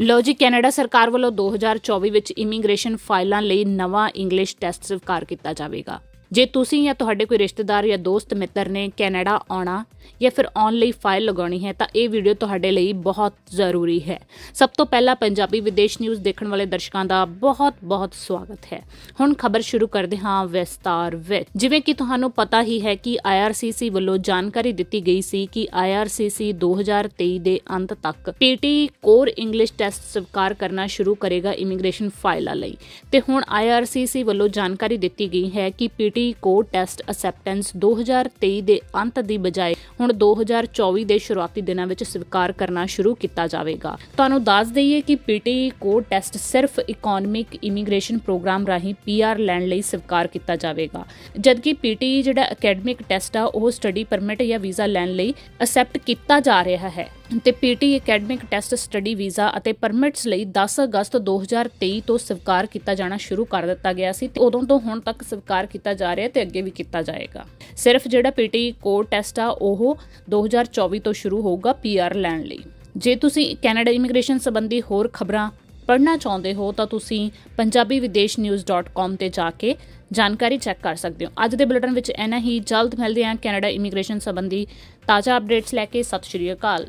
ਲੋ ਜੀ, ਕੈਨੇਡਾ ਸਰਕਾਰ ਵੱਲੋਂ 2024 ਵਿੱਚ ਇਮੀਗ੍ਰੇਸ਼ਨ ਫਾਈਲਾਂ ਲਈ ਨਵਾਂ ਇੰਗਲਿਸ਼ ਟੈਸਟ ਸਵੀਕਾਰ ਕੀਤਾ ਜਾਵੇਗਾ। ਜੇ ਤੁਸੀਂ ਜਾਂ ਤੁਹਾਡੇ ਕੋਈ ਰਿਸ਼ਤੇਦਾਰ ਜਾਂ ਦੋਸਤ ਮਿੱਤਰ ਨੇ ਕੈਨੇਡਾ ਆਉਣਾ ਜਾਂ ਫਿਰ ਆਉਣ ਲਈ ਫਾਈਲ ਲਗਾਉਣੀ ਹੈ, ਤਾਂ ਇਹ ਵੀਡੀਓ ਤੁਹਾਡੇ ਲਈ ਬਹੁਤ ਜ਼ਰੂਰੀ ਹੈ। ਸਭ ਤੋਂ ਪਹਿਲਾਂ ਪੰਜਾਬੀ ਵਿਦੇਸ਼ ਨਿਊਜ਼ ਦੇਖਣ ਵਾਲੇ ਦਰਸ਼ਕਾਂ ਦਾ ਬਹੁਤ-ਬਹੁਤ ਸਵਾਗਤ ਹੈ। ਹੁਣ ਖਬਰ ਸ਼ੁਰੂ ਕਰਦੇ ਹਾਂ ਵਿਸਤਾਰ ਵਿੱਚ। ਜਿਵੇਂ ਕਿ ਤੁਹਾਨੂੰ ਪਤਾ ਹੀ ਹੈ ਕਿ IRCC ਵੱਲੋਂ ਜਾਣਕਾਰੀ ਦਿੱਤੀ ਗਈ ਸੀ ਕਿ IRCC 2023 ਦੇ ਅੰਤ ਤੱਕ PT ਕੋਰ ਇੰਗਲਿਸ਼ ਟੈਸਟ ਸਵੀਕਾਰ ਕਰਨਾ ਸ਼ੁਰੂ ਕਰੇਗਾ ਇਮੀਗ੍ਰੇਸ਼ਨ ਫਾਈਲਾਂ ਲਈ। ਤੇ ਹੁਣ IRCC ਵੱਲੋਂ ਜਾਣਕਾਰੀ ਦਿੱਤੀ ਗਈ ਹੈ ਕਿ PT ਕੋਰ ਟੈਸਟ ਅਸੈਪਟੈਂਸ 2023 ਦੇ ਅੰਤ ਦੀ ਬਜਾਏ ਹੁਣ 2024 ਦੇ ਸ਼ੁਰੂਆਤੀ ਦਿਨਾਂ ਵਿੱਚ ਸਵੀਕਾਰ ਕਰਨਾ ਸ਼ੁਰੂ ਕੀਤਾ ਜਾਵੇਗਾ। ਤੁਹਾਨੂੰ ਦੱਸ ਦਈਏ ਕਿ ਪੀਟੀ ਕੋਡ ਟੈਸਟ ਸਿਰਫ ਇਕਨੋਮਿਕ ਇਮੀਗ੍ਰੇਸ਼ਨ ਪ੍ਰੋਗਰਾਮ ਰਾਹੀਂ ਪੀਆਰ ਲੈਣ ਲਈ ਸਵੀਕਾਰ ਕੀਤਾ ਜਾਵੇਗਾ, ਜਦਕਿ ਪੀਟੀ ਜਿਹੜਾ ਅਕੈਡਮਿਕ ਟੈਸਟ ਆ, ਉਹ ਸਟੱਡੀ ਪਰਮਿਟ ਜਾਂ ਵੀਜ਼ਾ ਲੈਣ ਲਈ ਅਸੈਪਟ ਕੀਤਾ ਜਾ ਰਿਹਾ ਹੈ। ਤੇ PT academic test study visa ਅਤੇ ਪਰਮਿਟਸ ਲਈ 10 ਅਗਸਤ 2023 ਤੋਂ ਸਵੀਕਾਰ ਕੀਤਾ ਜਾਣਾ ਸ਼ੁਰੂ ਕਰ ਦਿੱਤਾ ਗਿਆ ਸੀ ਤੇ ਉਦੋਂ ਤੋਂ ਹੁਣ ਤੱਕ ਸਵੀਕਾਰ ਕੀਤਾ ਜਾ ਰਿਹਾ ਤੇ ਅੱਗੇ ਵੀ ਕੀਤਾ ਜਾਏਗਾ। ਸਿਰਫ ਜਿਹੜਾ ਪੀਟੀ ਕੋਡ ਟੈਸਟ ਆ, ਉਹ 2024 ਤੋਂ ਸ਼ੁਰੂ ਹੋਊਗਾ ਪੀਆਰ ਲੈਣ ਲਈ। ਜੇ ਤੁਸੀਂ ਕੈਨੇਡਾ ਇਮੀਗ੍ਰੇਸ਼ਨ ਸੰਬੰਧੀ ਹੋਰ ਖਬਰਾਂ ਪੜ੍ਹਨਾ ਚਾਹੁੰਦੇ ਹੋ, ਤਾਂ ਤੁਸੀਂ punjabividesh.news.com ਤੇ ਜਾ ਕੇ ਜਾਣਕਾਰੀ ਚੈੱਕ ਕਰ ਸਕਦੇ ਹੋ। ਅੱਜ ਦੇ ਬੁਲੇਟਿਨ ਵਿੱਚ ਇੰਨਾ ਹੀ। ਜਲਦ ਮਿਲਦੇ ਹਾਂ ਕੈਨੇਡਾ ਇਮੀਗ੍ਰੇਸ਼ਨ ਸੰਬੰਧੀ ਤਾਜ਼ਾ ਅਪਡੇਟਸ ਲੈ ਕੇ। ਸਤਿ ਸ਼੍ਰੀ ਅਕਾਲ।